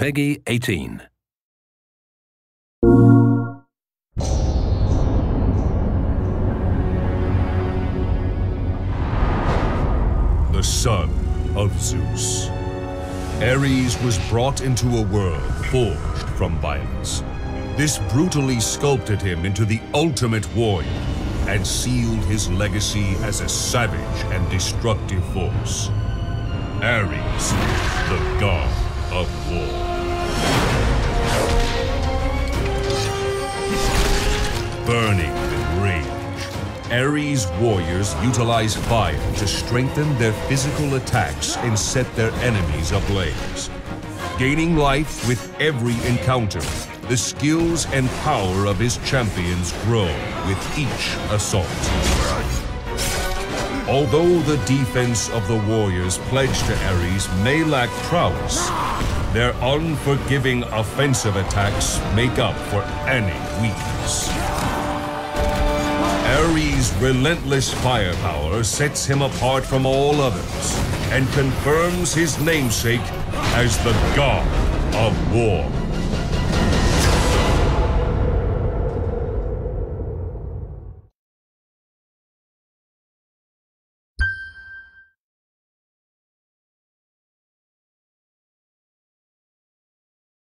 PEGI 18. The son of Zeus. Ares was brought into a world forged from violence. This brutally sculpted him into the ultimate warrior and sealed his legacy as a savage and destructive force. Ares, Burning with rage, Ares warriors utilize fire to strengthen their physical attacks and set their enemies ablaze. Gaining life with every encounter, the skills and power of his champions grow with each assault. Although the defense of the warriors pledged to Ares may lack prowess, their unforgiving offensive attacks make up for any weakness. Ares' relentless firepower sets him apart from all others and confirms his namesake as the God of War.